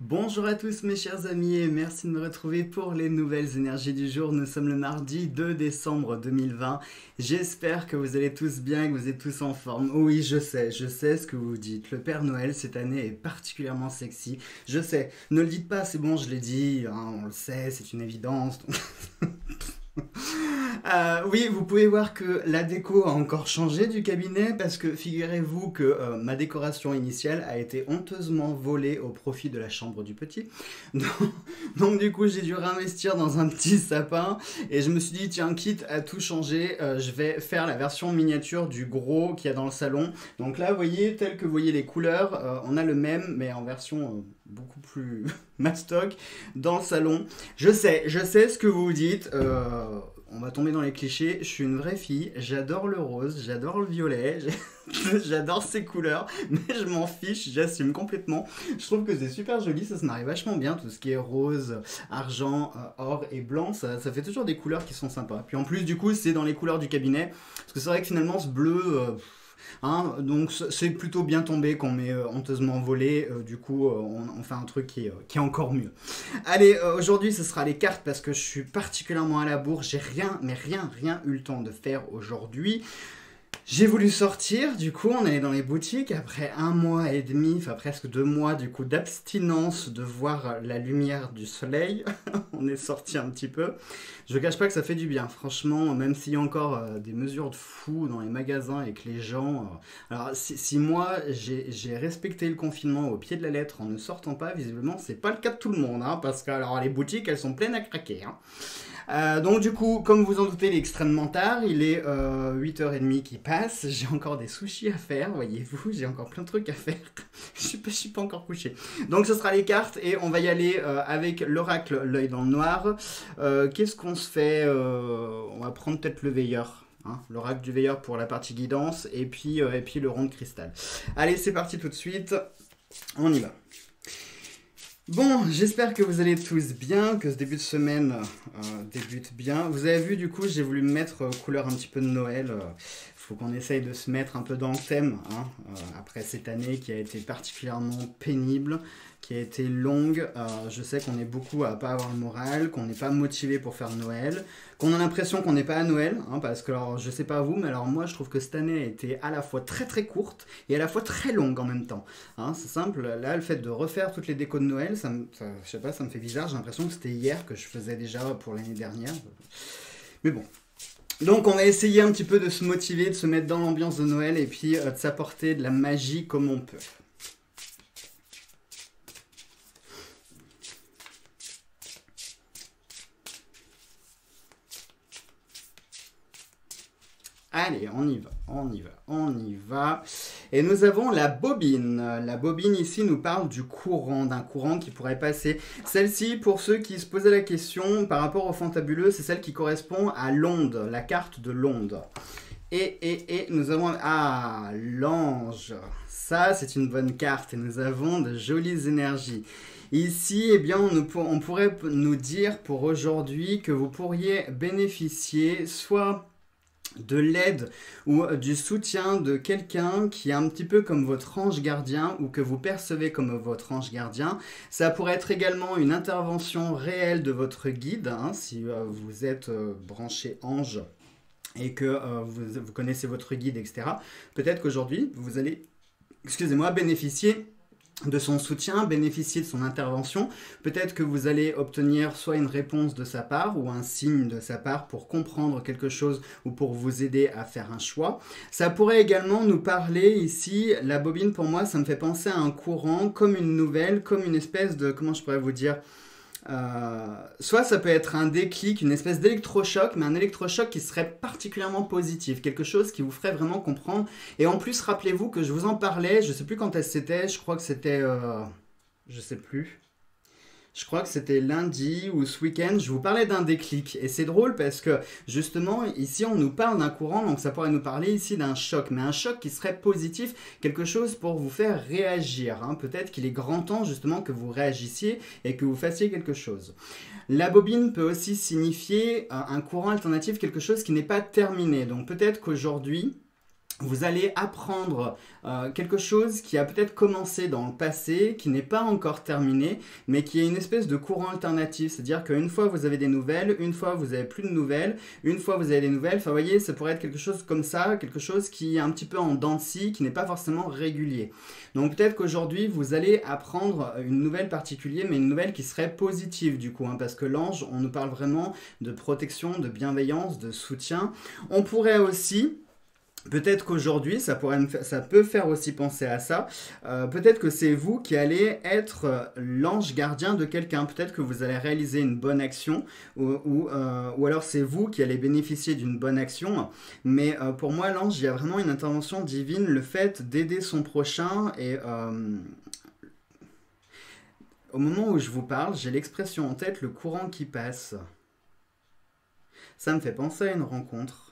Bonjour à tous mes chers amis et merci de me retrouver pour les nouvelles énergies du jour. Nous sommes le mardi 2 décembre 2020. J'espère que vous allez tous bien, que vous êtes tous en forme. Oui, je sais, je sais ce que vous dites. Le Père Noël cette année est particulièrement sexy. Je sais, ne le dites pas, c'est bon, je l'ai dit, hein, on le sait, c'est une évidence. Euh, oui, vous pouvez voir que la déco a encore changé du cabinet parce que figurez-vous que euh, ma décoration initiale a été honteusement volée au profit de la chambre du petit. Donc, du coup, j'ai dû réinvestir dans un petit sapin et je me suis dit, tiens, quitte à tout changer, euh, je vais faire la version miniature du gros qu'il y a dans le salon. Donc là, vous voyez, tel que vous voyez les couleurs, on a le même mais en version beaucoup plus mastoc dans le salon. Je sais, je sais ce que vous dites on va tomber dans les clichés. Je suis une vraie fille, j'adore le rose, j'adore le violet, j'adore ces couleurs, mais je m'en fiche, j'assume complètement. Je trouve que c'est super joli, ça se marie vachement bien, tout ce qui est rose, argent, euh, or et blanc, ça, fait toujours des couleurs qui sont sympas. Puis en plus, du coup, c'est dans les couleurs du cabinet, parce que c'est vrai que finalement, ce bleu... Euh, Hein, donc c'est plutôt bien tombé qu'on m'ait euh, honteusement volé. Euh, du coup, euh, on, fait un truc qui, est encore mieux. Allez, aujourd'hui, ce sera les cartes parce que je suis particulièrement à la bourre. J'ai rien, mais rien, rien eu le temps de faire aujourd'hui. J'ai voulu sortir, du coup, on est dans les boutiques après un mois et demi, enfin presque deux mois, du coup, d'abstinence de voir la lumière du soleil. on est sorti un petit peu. Je cache pas que ça fait du bien, franchement, même s'il y a encore euh, des mesures de fou dans les magasins et que les gens. Euh, alors, si, moi j'ai respecté le confinement au pied de la lettre en ne sortant pas, visiblement, c'est pas le cas de tout le monde, hein, parce que alors les boutiques elles sont pleines à craquer. Hein. Euh, donc du coup, comme vous en doutez, il est extrêmement tard. Il est 8h30 qui passe. J'ai encore des sushis à faire, voyez-vous. J'ai encore plein de trucs à faire. je suis pas, suis pas encore couché. Donc ce sera les cartes et on va y aller euh, avec l'oracle, l'œil dans le noir. Euh, qu'est-ce qu'on se fait On va prendre peut-être le veilleur. Hein, l'oracle du veilleur pour la partie guidance et puis, et puis le rond de cristal. Allez, c'est parti tout de suite. On y va. Bon, j'espère que vous allez tous bien, que ce début de semaine euh, débute bien. Vous avez vu, du coup, j'ai voulu mettre euh, couleur un petit peu de Noël. Faut qu'on essaye de se mettre un peu dans le thème, hein, euh, après cette année qui a été particulièrement pénible qui a été longue. Euh, je sais qu'on est beaucoup à pas avoir le moral, qu'on n'est pas motivé pour faire Noël, qu'on a l'impression qu'on n'est pas à Noël, hein, parce que alors, je sais pas vous, mais alors moi je trouve que cette année a été à la fois très très courte et à la fois très longue en même temps. Hein, c'est simple, là le fait de refaire toutes les décos de Noël, ça, me, je sais pas, ça me fait bizarre, j'ai l'impression que c'était hier que je faisais déjà pour l'année dernière. Mais bon, donc on va essayer un petit peu de se motiver, de se mettre dans l'ambiance de Noël et puis euh, de s'apporter de la magie comme on peut. Allez, on y va, on y va, on y va. Et nous avons la bobine. La bobine ici nous parle du courant, d'un courant qui pourrait passer. Celle-ci, pour ceux qui se posaient la question par rapport au fantabuleux, c'est celle qui correspond à l'onde, la carte de l'onde. Et, et, et nous avons... Ah, l'ange. Ça, c'est une bonne carte et nous avons de jolies énergies. Ici, eh bien, on, on pourrait nous dire pour aujourd'hui que vous pourriez bénéficier soit de l'aide ou du soutien de quelqu'un qui est un petit peu comme votre ange gardien ou que vous percevez comme votre ange gardien. Ça pourrait être également une intervention réelle de votre guide, hein, si euh, vous êtes euh, branché ange et que euh, vous, vous, connaissez votre guide, etc. Peut-être qu'aujourd'hui, vous allez, excusez-moi, bénéficier de son soutien, bénéficier de son intervention. Peut-être que vous allez obtenir soit une réponse de sa part ou un signe de sa part pour comprendre quelque chose ou pour vous aider à faire un choix. Ça pourrait également nous parler ici, la bobine pour moi, ça me fait penser à un courant comme une nouvelle, comme une espèce de, comment je pourrais vous dire, euh, soit ça peut être un déclic, une espèce d'électrochoc, mais un électrochoc qui serait particulièrement positif, quelque chose qui vous ferait vraiment comprendre. Et en plus, rappelez-vous que je vous en parlais, je sais plus quand c'était, je crois que c'était, euh, je sais plus je crois que c'était lundi ou ce week-end, je vous parlais d'un déclic. Et c'est drôle parce que justement, ici, on nous parle d'un courant, donc ça pourrait nous parler ici d'un choc, mais un choc qui serait positif, quelque chose pour vous faire réagir. Hein. Peut-être qu'il est grand temps justement que vous réagissiez et que vous fassiez quelque chose. La bobine peut aussi signifier un courant alternatif, quelque chose qui n'est pas terminé. Donc peut-être qu'aujourd'hui, vous allez apprendre euh, quelque chose qui a peut-être commencé dans le passé, qui n'est pas encore terminé, mais qui est une espèce de courant alternatif. C'est-à-dire qu'une fois vous avez des nouvelles, une fois vous avez plus de nouvelles, une fois vous avez des nouvelles. Enfin, vous voyez, ça pourrait être quelque chose comme ça, quelque chose qui est un petit peu en dents qui n'est pas forcément régulier. Donc peut-être qu'aujourd'hui vous allez apprendre une nouvelle particulière, mais une nouvelle qui serait positive du coup, hein, parce que l'ange, on nous parle vraiment de protection, de bienveillance, de soutien. On pourrait aussi Peut-être qu'aujourd'hui, ça, peut faire aussi penser à ça. Euh, peut-être que c'est vous qui allez être euh, l'ange gardien de quelqu'un. Peut-être que vous allez réaliser une bonne action ou, euh, ou, alors c'est vous qui allez bénéficier d'une bonne action. Mais pour moi, l'ange, il y a vraiment une intervention divine, le fait d'aider son prochain. Et au moment où je vous parle, j'ai l'expression en tête, le courant qui passe. Ça me fait penser à une rencontre.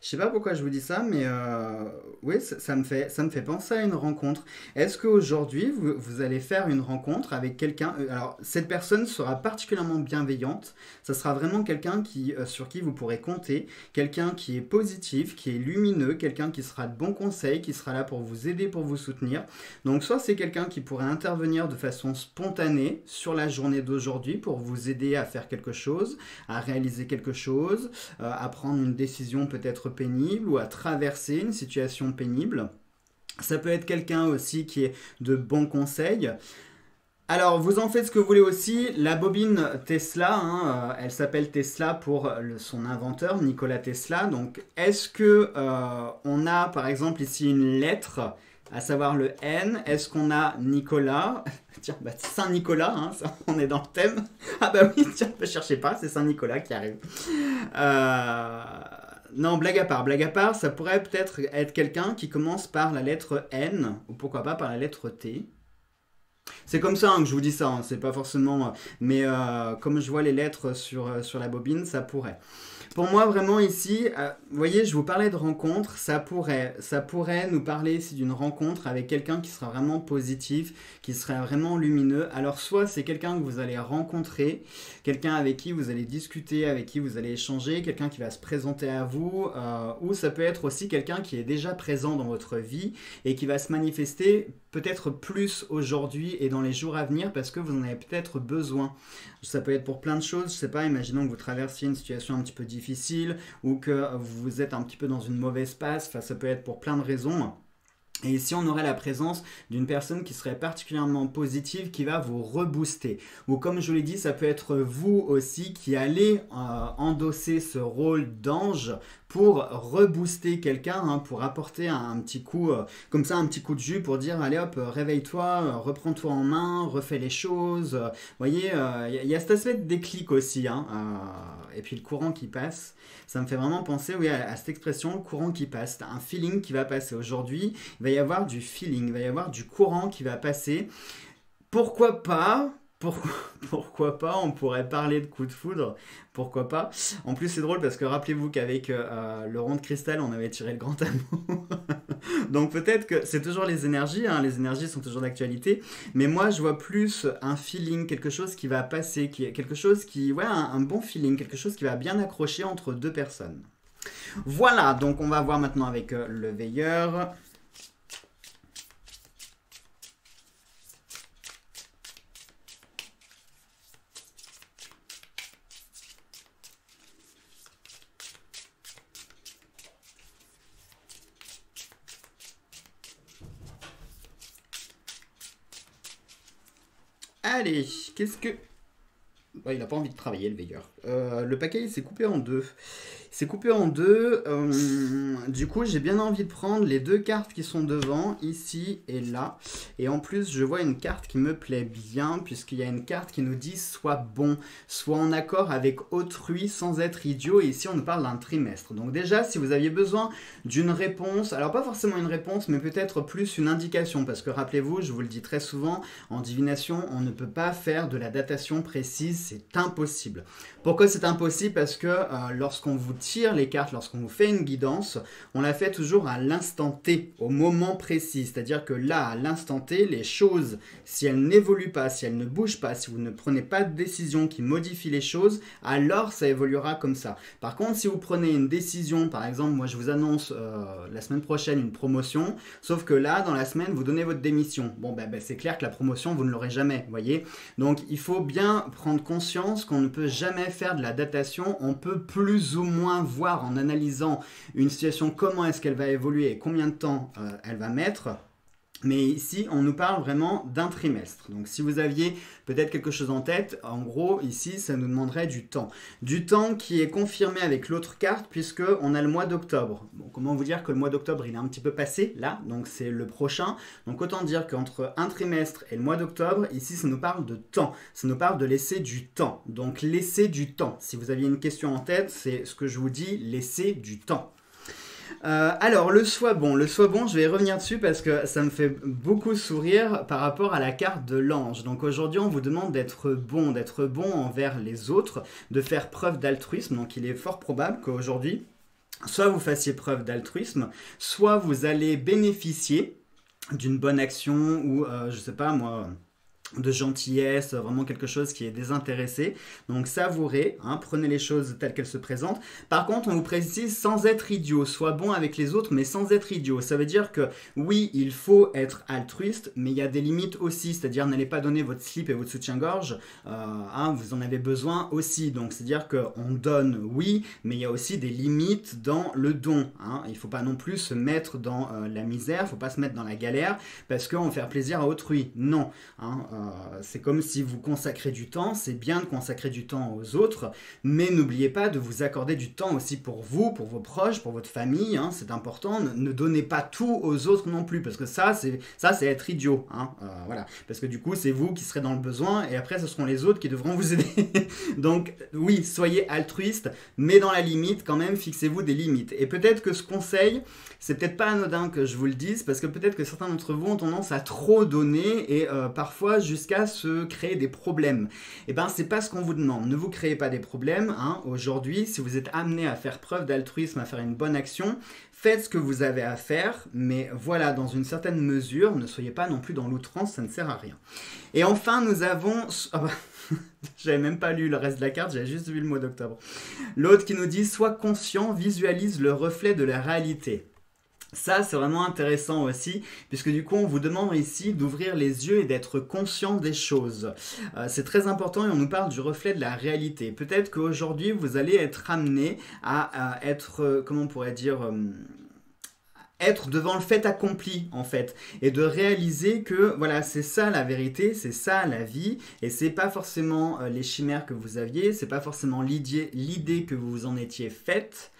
Je sais pas pourquoi je vous dis ça, mais euh, oui, ça, me fait, ça me fait penser à une rencontre. Est-ce qu'aujourd'hui, vous, vous allez faire une rencontre avec quelqu'un euh, Alors, cette personne sera particulièrement bienveillante. Ça sera vraiment quelqu'un qui, euh, sur qui vous pourrez compter. Quelqu'un qui est positif, qui est lumineux, quelqu'un qui sera de bons conseils, qui sera là pour vous aider, pour vous soutenir. Donc, soit c'est quelqu'un qui pourrait intervenir de façon spontanée sur la journée d'aujourd'hui pour vous aider à faire quelque chose, à réaliser quelque chose, à prendre une décision peut-être pénible ou à traverser une situation pénible. Ça peut être quelqu'un aussi qui est de bons conseils. Alors, vous en faites ce que vous voulez aussi. La bobine Tesla, hein, euh, elle s'appelle Tesla pour son inventeur, Nikola Tesla. Donc, est-ce que euh, on a, par exemple, ici une lettre, à savoir le N Est-ce qu'on a Nicolas? Tiens, bah, Saint Nicolas, hein, on est dans le thème. Ah bah oui, tiens, ne cherchez pas, c'est Saint Nicolas qui arrive. Euh, non, blague à part. Blague à part, ça pourrait peut-être être quelqu'un qui commence par la lettre N, ou pourquoi pas par la lettre T. C'est comme ça hein, que je vous dis ça, hein, c'est pas forcément... Mais euh, comme je vois les lettres sur, euh, sur la bobine, ça pourrait. Pour moi, vraiment ici, euh, vous voyez, je vous parlais de rencontre, ça pourrait, ça pourrait nous parler ici d'une rencontre avec quelqu'un qui sera vraiment positif, qui serait vraiment lumineux. Alors soit c'est quelqu'un que vous allez rencontrer, quelqu'un avec qui vous allez discuter, avec qui vous allez échanger, quelqu'un qui va se présenter à vous, euh, ou ça peut être aussi quelqu'un qui est déjà présent dans votre vie et qui va se manifester peut-être plus aujourd'hui et dans les jours à venir parce que vous en avez peut-être besoin. Ça peut être pour plein de choses, je sais pas, imaginons que vous traversiez une situation un petit peu difficile ou que vous êtes un petit peu dans une mauvaise passe, ça peut être pour plein de raisons. Et ici, on aurait la présence d'une personne qui serait particulièrement positive, qui va vous rebooster. Ou comme je l'ai dit, ça peut être vous aussi qui allez euh, endosser ce rôle d'ange pour rebooster quelqu'un, hein, pour apporter un, petit coup, euh, comme ça, un petit coup de jus pour dire allez hop, réveille-toi, reprends-toi en main, refais les choses. Vous voyez, il y, a cet aspect de déclic aussi. Hein, euh, et puis le courant qui passe, ça me fait vraiment penser oui, à, cette expression, le courant qui passe. un feeling qui va passer aujourd'hui, y avoir du feeling, il va y avoir du courant qui va passer. Pourquoi pas pourquoi, pas On pourrait parler de coup de foudre. Pourquoi pas En plus, c'est drôle parce que rappelez-vous qu'avec euh, euh, le rond de cristal, on avait tiré le grand amour. Donc peut-être que c'est toujours les énergies. Hein, les énergies sont toujours d'actualité. Mais moi, je vois plus un feeling, quelque chose qui va passer, qui, quelque chose qui, ouais, un bon feeling, quelque chose qui va bien accrocher entre deux personnes. Voilà. Donc on va voir maintenant avec euh, le veilleur. Allez, qu'est-ce que... Il n'a pas envie de travailler, le veilleur. Le paquet, il s'est coupé en deux. C'est coupé en deux. Euh, du coup, j'ai bien envie de prendre les deux cartes qui sont devant, ici et là. Et en plus, je vois une carte qui me plaît bien, puisqu'il y a une carte qui nous dit soit bon, soit en accord avec autrui sans être idiot. Et ici, on nous parle d'un trimestre. Donc déjà, si vous aviez besoin d'une réponse, alors pas forcément une réponse, mais peut-être plus une indication, parce que rappelez-vous, je vous le dis très souvent, en divination, on ne peut pas faire de la datation précise, c'est impossible. Pourquoi c'est impossible? Parce que euh, lorsqu'on vous tire les cartes, lorsqu'on vous fait une guidance, on la fait toujours à l'instant T, au moment précis. C'est-à-dire que là, à l'instant T, les choses, si elles n'évoluent pas, si elles ne bougent pas, si vous ne prenez pas de décision qui modifie les choses, alors ça évoluera comme ça. Par contre, si vous prenez une décision, par exemple, moi je vous annonce euh, la semaine prochaine une promotion, sauf que là, dans la semaine, vous donnez votre démission. Bon, ben, ben c'est clair que la promotion, vous ne l'aurez jamais, voyez. Donc, il faut bien prendre conscience qu'on ne peut jamais faire de la datation. On peut plus ou moins voir en analysant une situation comment est-ce qu'elle va évoluer et combien de temps euh, elle va mettre. Mais ici, on nous parle vraiment d'un trimestre. Donc si vous aviez peut-être quelque chose en tête, en gros, ici, ça nous demanderait du temps. Du temps qui est confirmé avec l'autre carte, puisque on a le mois d'octobre. Comment vous dire que le mois d'octobre, il est un petit peu passé, là, donc c'est le prochain. Donc autant dire qu'entre un trimestre et le mois d'octobre, ici, ça nous parle de temps. Ça nous parle de laisser du temps. Donc laisser du temps. Si vous aviez une question en tête, c'est ce que je vous dis, laisser du temps. Euh, alors, le soit bon. Le soit bon, je vais revenir dessus parce que ça me fait beaucoup sourire par rapport à la carte de l'ange. Donc aujourd'hui, on vous demande d'être bon, d'être bon envers les autres, de faire preuve d'altruisme. Donc il est fort probable qu'aujourd'hui, soit vous fassiez preuve d'altruisme, soit vous allez bénéficier d'une bonne action ou, euh, je sais pas moi de gentillesse, vraiment quelque chose qui est désintéressé. Donc savourez, hein, prenez les choses telles qu'elles se présentent. Par contre, on vous précise sans être idiot, soit bon avec les autres, mais sans être idiot. Ça veut dire que oui, il faut être altruiste, mais il y a des limites aussi. C'est-à-dire n'allez pas donner votre slip et votre soutien-gorge, euh, hein, vous en avez besoin aussi. Donc c'est-à-dire qu'on donne, oui, mais il y a aussi des limites dans le don. Hein. Il ne faut pas non plus se mettre dans euh, la misère, il ne faut pas se mettre dans la galère, parce qu'on faire plaisir à autrui. Non. Euh, c'est comme si vous consacrez du temps, c'est bien de consacrer du temps aux autres, mais n'oubliez pas de vous accorder du temps aussi pour vous, pour vos proches, pour votre famille, hein, c'est important. Ne, donnez pas tout aux autres non plus, parce que ça, c'est être idiot, hein, euh, voilà. Parce que du coup, c'est vous qui serez dans le besoin, et après, ce seront les autres qui devront vous aider. Donc, oui, soyez altruiste, mais dans la limite, quand même, fixez-vous des limites. Et peut-être que ce conseil, c'est peut-être pas anodin que je vous le dise, parce que peut-être que certains d'entre vous ont tendance à trop donner et euh, parfois jusqu'à se créer des problèmes. Et eh ben, c'est pas ce qu'on vous demande. Ne vous créez pas des problèmes. Hein. Aujourd'hui, si vous êtes amené à faire preuve d'altruisme, à faire une bonne action, faites ce que vous avez à faire, mais voilà, dans une certaine mesure, ne soyez pas non plus dans l'outrance, ça ne sert à rien. Et enfin, nous avons... Oh bah, j'avais même pas lu le reste de la carte, j'avais juste vu le mois d'octobre. L'autre qui nous dit Sois conscient, visualise le reflet de la réalité. Ça, c'est vraiment intéressant aussi, puisque du coup, on vous demande ici d'ouvrir les yeux et d'être conscient des choses. Euh, c'est très important et on nous parle du reflet de la réalité. Peut-être qu'aujourd'hui, vous allez être amené à, être, euh, comment on pourrait dire... Euh, être devant le fait accompli en fait et de réaliser que voilà c'est ça la vérité c'est ça la vie et c'est pas forcément les chimères que vous aviez c'est pas forcément l'idée que vous en étiez faite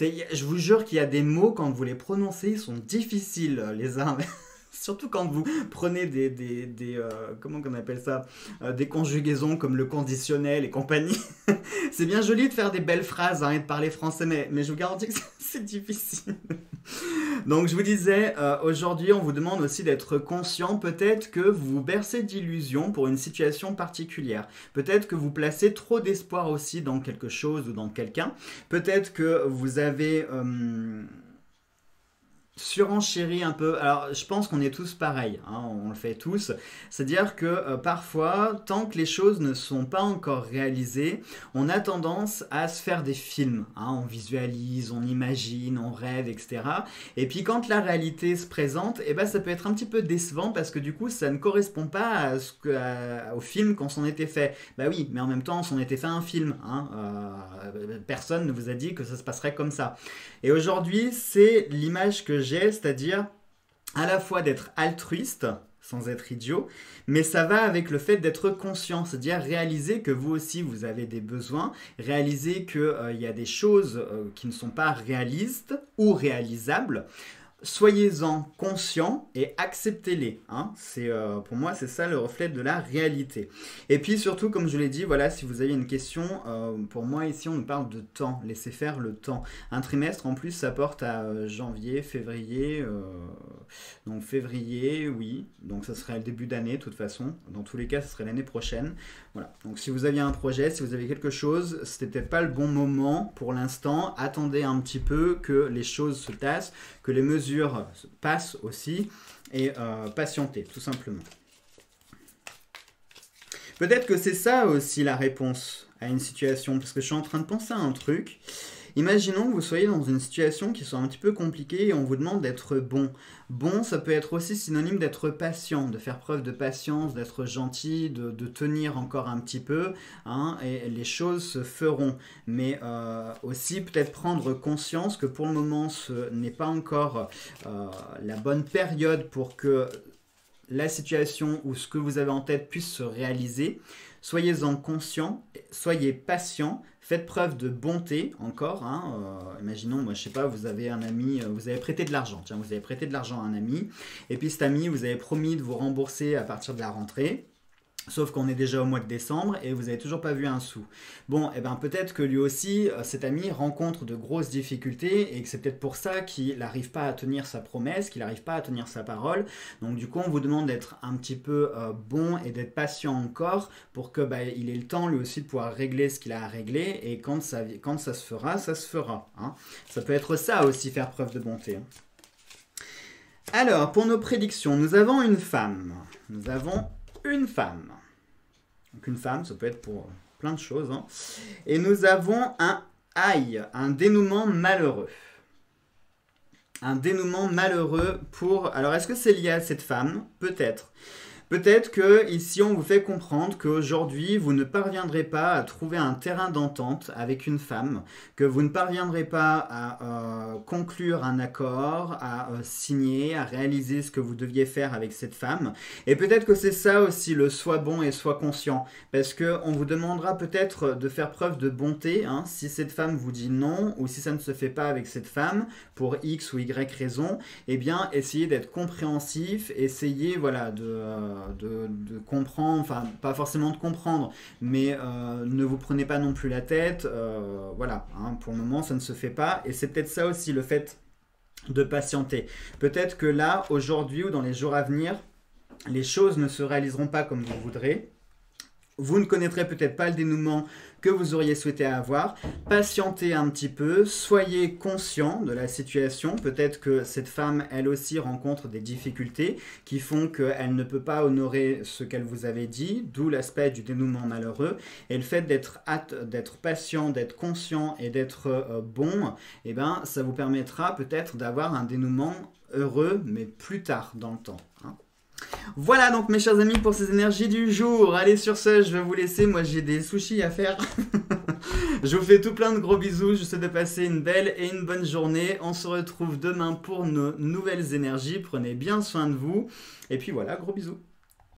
je vous jure qu'il y a des mots, quand vous les prononcez, ils sont difficiles les uns. Surtout quand vous prenez des, des, des euh, comment qu'on appelle ça, euh, des conjugaisons comme le conditionnel et compagnie. c'est bien joli de faire des belles phrases hein, et de parler français, mais, mais je vous garantis que c'est difficile. Donc je vous disais, euh, aujourd'hui on vous demande aussi d'être conscient, peut-être que vous vous bercez d'illusions pour une situation particulière. Peut-être que vous placez trop d'espoir aussi dans quelque chose ou dans quelqu'un. Peut-être que vous avez surenchérit un peu. Alors, je pense qu'on est tous pareils, hein, on le fait tous. C'est-à-dire que euh, parfois, tant que les choses ne sont pas encore réalisées, on a tendance à se faire des films. Hein. on visualise, on imagine, on rêve, etc. Et puis quand la réalité se présente, eh ben, ça peut être un petit peu décevant parce que du coup, ça ne correspond pas au film qu'on s'en était fait. Bah oui, mais en même temps, on s'en était fait un film. Hein. Euh, personne ne vous a dit que ça se passerait comme ça. Et aujourd'hui, c'est l'image que c'est-à-dire à la fois d'être altruiste, sans être idiot, mais ça va avec le fait d'être conscient, c'est-à-dire réaliser que vous aussi vous avez des besoins, réaliser qu'il euh, y a des choses euh, qui ne sont pas réalistes ou réalisables, soyez-en conscients et acceptez-les. Hein. C'est euh, pour moi c'est ça le reflet de la réalité. Et puis surtout, comme je l'ai dit, voilà, si vous avez une question, euh, pour moi ici on nous parle de temps. Laissez faire le temps. Un trimestre en plus, ça porte à euh, janvier, février. donc février, oui. Donc ça serait le début d'année de toute façon. Dans tous les cas, ce serait l'année prochaine. Voilà. Donc si vous aviez un projet, si vous avez quelque chose, c'était peut-être pas le bon moment pour l'instant. Attendez un petit peu que les choses se tassent, que les mesures passe aussi et euh, patienter, tout simplement. Peut-être que c'est ça aussi la réponse à une situation, parce que je suis en train de penser à un truc. Imaginons que vous soyez dans une situation qui soit un petit peu compliquée et on vous demande d'être bon. Bon, ça peut être aussi synonyme d'être patient, de faire preuve de patience, d'être gentil, de, tenir encore un petit peu, hein, et les choses se feront. Mais euh, aussi peut-être prendre conscience que pour le moment, ce n'est pas encore euh, la bonne période pour que la situation ou ce que vous avez en tête puisse se réaliser. Soyez-en conscient, soyez patient, Faites preuve de bonté encore. Hein, euh, imaginons, moi je sais pas, vous avez un ami, euh, vous avez prêté de l'argent. Tiens, vous avez prêté de l'argent à un ami. Et puis cet ami, vous avez promis de vous rembourser à partir de la rentrée. Sauf qu'on est déjà au mois de décembre et vous n'avez toujours pas vu un sou. Bon, et eh ben peut-être que lui aussi, euh, cet ami rencontre de grosses difficultés et que c'est peut-être pour ça qu'il n'arrive pas à tenir sa promesse, qu'il n'arrive pas à tenir sa parole. Donc du coup, on vous demande d'être un petit peu euh, bon et d'être patient encore pour que bah, il ait le temps lui aussi de pouvoir régler ce qu'il a à régler et quand ça, se fera, ça se fera. Hein. Ça peut être ça aussi, faire preuve de bonté. Hein. Alors, pour nos prédictions, nous avons une femme. Nous avons une femme. Donc femme, ça peut être pour plein de choses. Hein. Et nous avons un aïe, un dénouement malheureux. Un dénouement malheureux pour... Alors est-ce que c'est lié à cette femme? Peut-être. Peut-être que ici on vous fait comprendre qu'aujourd'hui vous ne parviendrez pas à trouver un terrain d'entente avec une femme, que vous ne parviendrez pas à euh, conclure un accord, à euh, signer, à réaliser ce que vous deviez faire avec cette femme. Et peut-être que c'est ça aussi le soit bon et soit conscient, parce que on vous demandera peut-être de faire preuve de bonté. Hein, si cette femme vous dit non ou si ça ne se fait pas avec cette femme pour X ou Y raison, eh bien essayez d'être compréhensif, essayez voilà de euh, de, comprendre, enfin pas forcément de comprendre, mais euh, ne vous prenez pas non plus la tête. Euh, voilà, hein, pour le moment ça ne se fait pas. Et c'est peut-être ça aussi le fait de patienter. Peut-être que là, aujourd'hui ou dans les jours à venir, les choses ne se réaliseront pas comme vous voudrez. Vous ne connaîtrez peut-être pas le dénouement que vous auriez souhaité avoir. Patientez un petit peu, soyez conscient de la situation. Peut-être que cette femme, elle aussi, rencontre des difficultés qui font qu'elle ne peut pas honorer ce qu'elle vous avait dit, d'où l'aspect du dénouement malheureux. Et le fait d'être d'être patient, d'être conscient et d'être euh, bon, eh ben, ça vous permettra peut-être d'avoir un dénouement heureux, mais plus tard dans le temps. Hein. Voilà donc mes chers amis pour ces énergies du jour. Allez sur ce, je vais vous laisser. Moi j'ai des sushis à faire. je vous fais tout plein de gros bisous. Je vous souhaite de passer une belle et une bonne journée. On se retrouve demain pour nos nouvelles énergies. Prenez bien soin de vous. Et puis voilà, gros bisous.